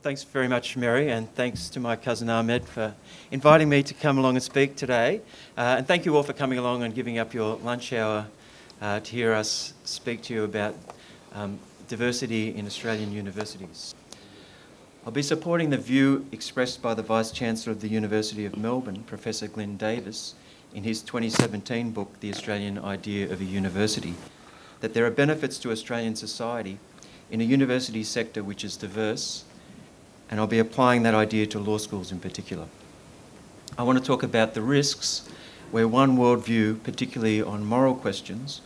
Well, thanks very much, Mary, and thanks to my cousin Ahmet for inviting me to come along and speak today. Uh, and thank you all for coming along and giving up your lunch hour uh, to hear us speak to you about um, diversity in Australian universities. I'll be supporting the view expressed by the Vice Chancellor of the University of Melbourne, Professor Glyn Davis, in his 2017 book, The Australian Idea of a University, that there are benefits to Australian society in a university sector which is diverse, and I'll be applying that idea to law schools in particular. I want to talk about the risks where one worldview, particularly on moral questions,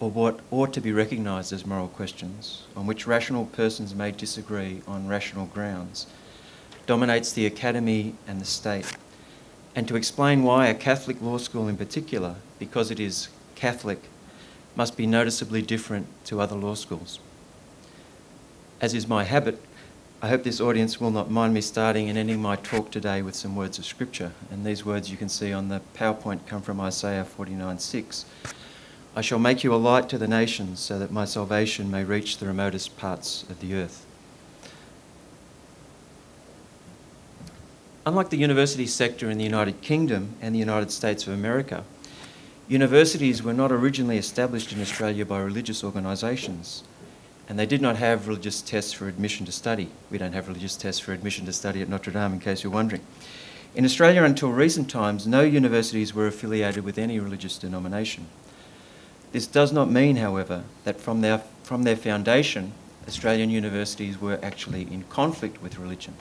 or what ought to be recognised as moral questions, on which rational persons may disagree on rational grounds, dominates the academy and the state, and to explain why a Catholic law school in particular, because it is Catholic, must be noticeably different to other law schools. As is my habit, I hope this audience will not mind me starting and ending my talk today with some words of Scripture. And these words you can see on the PowerPoint come from Isaiah 49:6. I shall make you a light to the nations so that my salvation may reach the remotest parts of the earth. Unlike the university sector in the United Kingdom and the United States of America, universities were not originally established in Australia by religious organisations, and they did not have religious tests for admission to study. We don't have religious tests for admission to study at Notre Dame, in case you're wondering. In Australia, until recent times, no universities were affiliated with any religious denomination. This does not mean, however, that from their, from their foundation, Australian universities were actually in conflict with religion.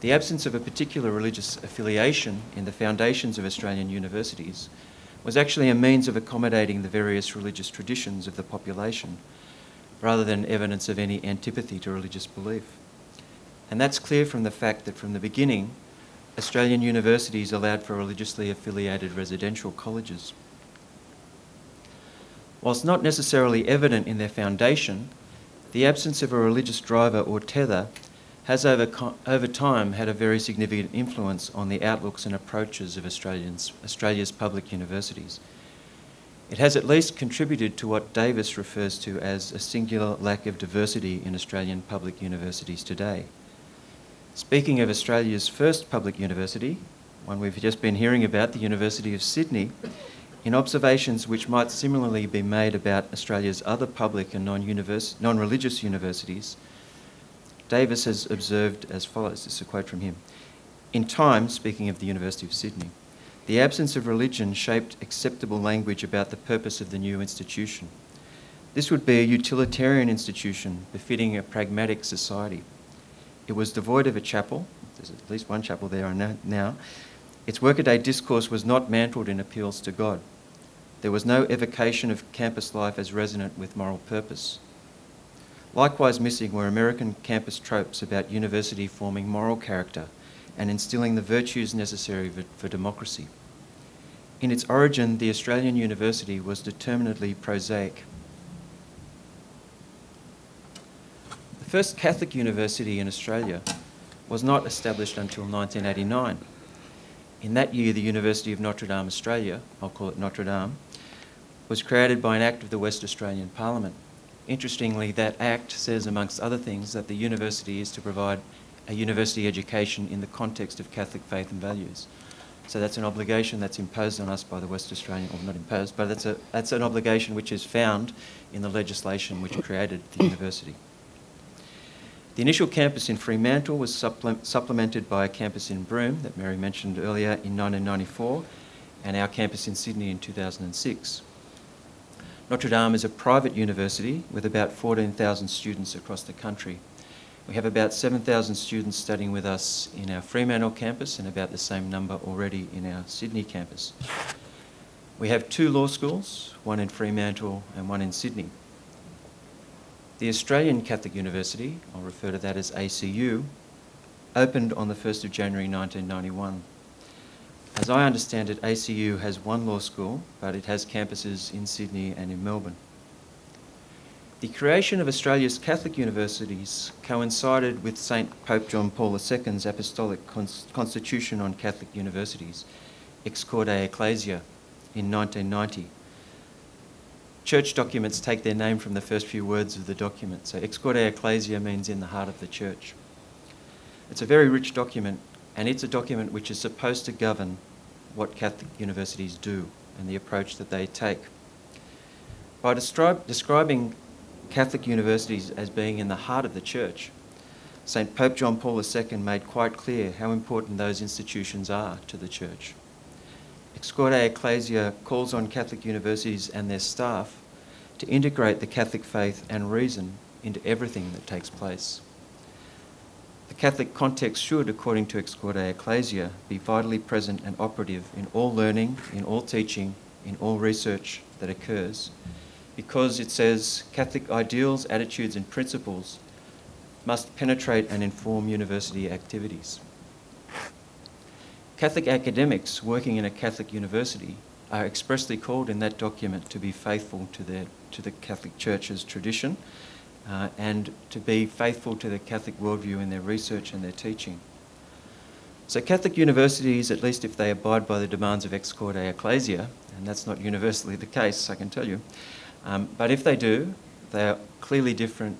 The absence of a particular religious affiliation in the foundations of Australian universities was actually a means of accommodating the various religious traditions of the population, rather than evidence of any antipathy to religious belief. And that's clear from the fact that from the beginning, Australian universities allowed for religiously affiliated residential colleges. Whilst not necessarily evident in their foundation, the absence of a religious driver or tether has over, over time had a very significant influence on the outlooks and approaches of Australians, Australia's public universities. It has at least contributed to what Davis refers to as a singular lack of diversity in Australian public universities today. Speaking of Australia's first public university, one we've just been hearing about, the University of Sydney, in observations which might similarly be made about Australia's other public and non religious universities, Davis has observed as follows this is a quote from him. In time, speaking of the University of Sydney, the absence of religion shaped acceptable language about the purpose of the new institution. This would be a utilitarian institution befitting a pragmatic society. It was devoid of a chapel, there's at least one chapel there now. Its workaday discourse was not mantled in appeals to God. There was no evocation of campus life as resonant with moral purpose. Likewise, missing were American campus tropes about university forming moral character and instilling the virtues necessary for democracy. In its origin, the Australian university was determinedly prosaic. The first Catholic university in Australia was not established until 1989. In that year, the University of Notre Dame, Australia, I'll call it Notre Dame, was created by an act of the West Australian Parliament. Interestingly, that act says, amongst other things, that the university is to provide a university education in the context of Catholic faith and values. So that's an obligation that's imposed on us by the West Australian, or not imposed, but that's, a, that's an obligation which is found in the legislation which created the university. The initial campus in Fremantle was supple supplemented by a campus in Broome that Mary mentioned earlier in 1994 and our campus in Sydney in 2006. Notre Dame is a private university with about 14,000 students across the country. We have about 7,000 students studying with us in our Fremantle campus and about the same number already in our Sydney campus. We have two law schools, one in Fremantle and one in Sydney. The Australian Catholic University, I'll refer to that as ACU, opened on the 1st of January 1991. As I understand it, ACU has one law school, but it has campuses in Sydney and in Melbourne. The creation of Australia's Catholic universities coincided with St. Pope John Paul II's Apostolic Constitution on Catholic Universities, Ex Corde Ecclesiae, in 1990. Church documents take their name from the first few words of the document. So, Ex Corde Ecclesiae means in the heart of the church. It's a very rich document, and it's a document which is supposed to govern what Catholic universities do and the approach that they take. By describing Catholic universities as being in the heart of the church, St. Pope John Paul II made quite clear how important those institutions are to the church. Ex Corde Ecclesiae calls on Catholic universities and their staff to integrate the Catholic faith and reason into everything that takes place. The Catholic context should, according to Ex Corde Ecclesiae, be vitally present and operative in all learning, in all teaching, in all research that occurs, because it says Catholic ideals, attitudes, and principles must penetrate and inform university activities. Catholic academics working in a Catholic university are expressly called in that document to be faithful to, their, to the Catholic Church's tradition uh, and to be faithful to the Catholic worldview in their research and their teaching. So Catholic universities, at least if they abide by the demands of Ex Corde Ecclesiae, and that's not universally the case, I can tell you, um, but if they do, they are clearly different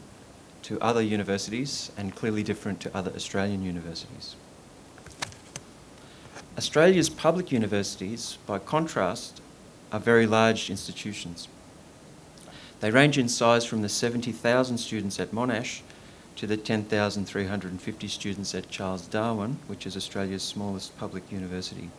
to other universities and clearly different to other Australian universities. Australia's public universities, by contrast, are very large institutions. They range in size from the 70,000 students at Monash to the 10,350 students at Charles Darwin, which is Australia's smallest public university.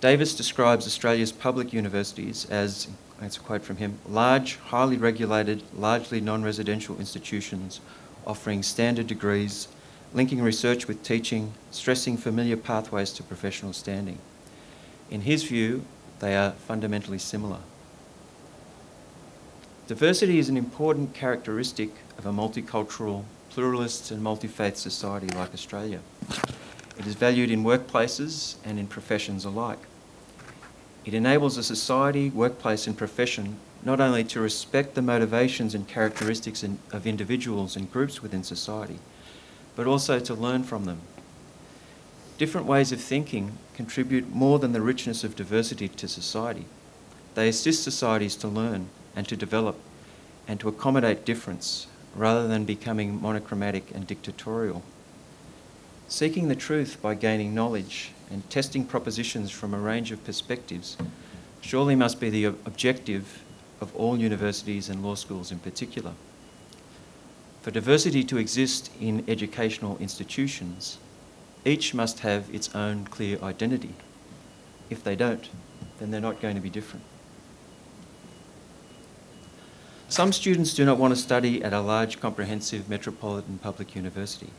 Davis describes Australia's public universities as, that's a quote from him, large, highly regulated, largely non-residential institutions offering standard degrees, linking research with teaching, stressing familiar pathways to professional standing. In his view, they are fundamentally similar. Diversity is an important characteristic of a multicultural, pluralist and multi-faith society like Australia. It is valued in workplaces and in professions alike. It enables a society, workplace and profession not only to respect the motivations and characteristics in, of individuals and groups within society, but also to learn from them. Different ways of thinking contribute more than the richness of diversity to society. They assist societies to learn and to develop and to accommodate difference rather than becoming monochromatic and dictatorial. Seeking the truth by gaining knowledge and testing propositions from a range of perspectives surely must be the objective of all universities and law schools in particular. For diversity to exist in educational institutions, each must have its own clear identity. If they don't, then they're not going to be different. Some students do not want to study at a large comprehensive metropolitan public university.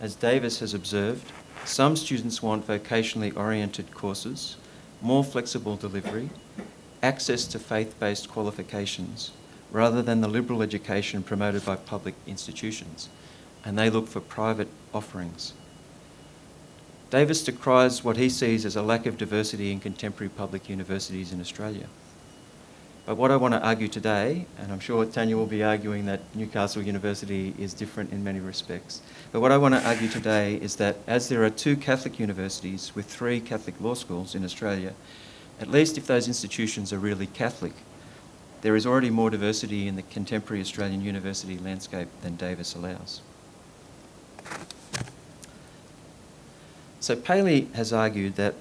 As Davis has observed, some students want vocationally oriented courses, more flexible delivery, access to faith-based qualifications, rather than the liberal education promoted by public institutions, and they look for private offerings. Davis decries what he sees as a lack of diversity in contemporary public universities in Australia. But what I want to argue today, and I'm sure Tania will be arguing that Newcastle University is different in many respects, but what I want to argue today is that as there are two Catholic universities with three Catholic law schools in Australia, at least if those institutions are really Catholic, there is already more diversity in the contemporary Australian university landscape than Davis allows. So Paley has argued that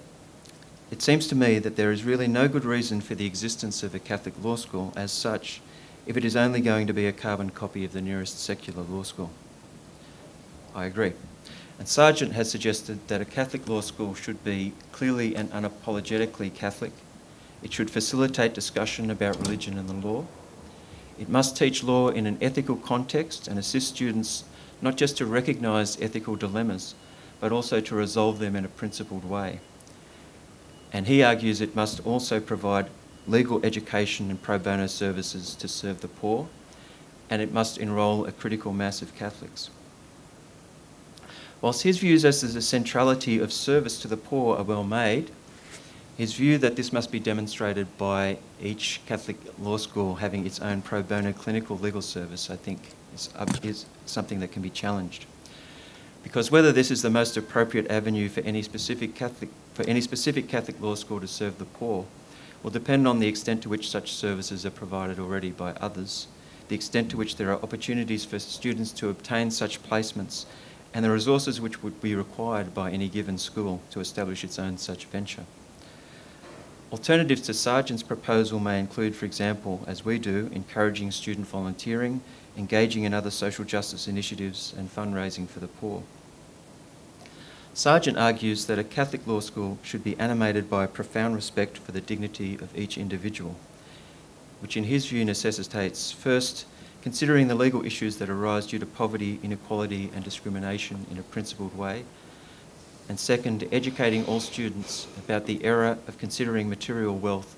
it seems to me that there is really no good reason for the existence of a Catholic law school as such if it is only going to be a carbon copy of the nearest secular law school. I agree. And Sargent has suggested that a Catholic law school should be clearly and unapologetically Catholic. It should facilitate discussion about religion and the law. It must teach law in an ethical context and assist students not just to recognise ethical dilemmas, but also to resolve them in a principled way. And he argues it must also provide legal education and pro bono services to serve the poor, and it must enrol a critical mass of Catholics. Whilst his views as to the centrality of service to the poor are well made, his view that this must be demonstrated by each Catholic law school having its own pro bono clinical legal service, I think, is, is something that can be challenged. Because whether this is the most appropriate avenue for any specific Catholic, for any specific Catholic law school to serve the poor will depend on the extent to which such services are provided already by others, the extent to which there are opportunities for students to obtain such placements, and the resources which would be required by any given school to establish its own such venture. Alternatives to Sargent's proposal may include, for example, as we do, encouraging student volunteering, engaging in other social justice initiatives, and fundraising for the poor. Sargent argues that a Catholic law school should be animated by a profound respect for the dignity of each individual, which in his view necessitates first considering the legal issues that arise due to poverty, inequality, and discrimination in a principled way, and second, educating all students about the error of considering material wealth,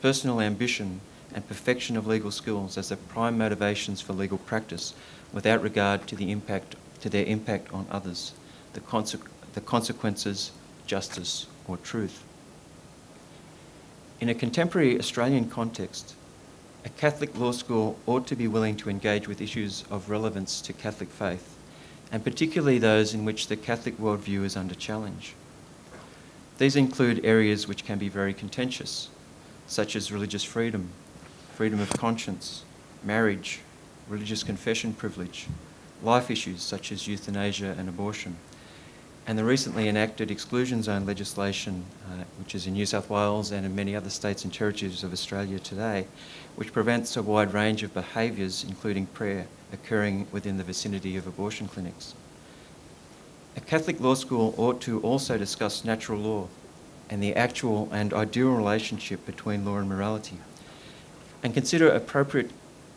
personal ambition, and perfection of legal skills as the prime motivations for legal practice without regard to, the impact, to their impact on others, the, conse the consequences, justice, or truth. In a contemporary Australian context, a Catholic law school ought to be willing to engage with issues of relevance to Catholic faith and particularly those in which the Catholic worldview is under challenge. These include areas which can be very contentious, such as religious freedom, freedom of conscience, marriage, religious confession privilege, life issues such as euthanasia and abortion, and the recently enacted exclusion zone legislation, uh, which is in New South Wales and in many other states and territories of Australia today, which prevents a wide range of behaviours, including prayer, occurring within the vicinity of abortion clinics. A Catholic law school ought to also discuss natural law and the actual and ideal relationship between law and morality, and consider appropriate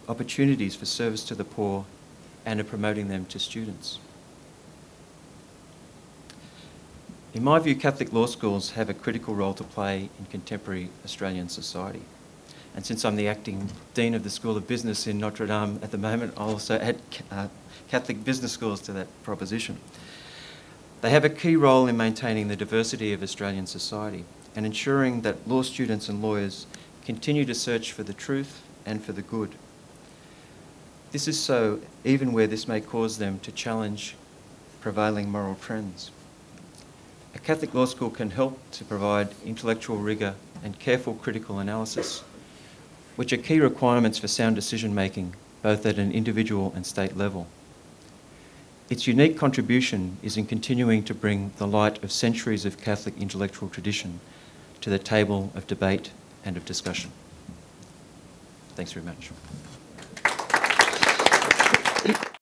opportunities for service to the poor and of promoting them to students. In my view, Catholic law schools have a critical role to play in contemporary Australian society. And since I'm the acting Dean of the School of Business in Notre Dame at the moment, I'll also add uh, Catholic business schools to that proposition. They have a key role in maintaining the diversity of Australian society and ensuring that law students and lawyers continue to search for the truth and for the good. This is so even where this may cause them to challenge prevailing moral trends. A Catholic law school can help to provide intellectual rigour and careful critical analysis, which are key requirements for sound decision making, both at an individual and state level. Its unique contribution is in continuing to bring the light of centuries of Catholic intellectual tradition to the table of debate and of discussion. Thanks very much.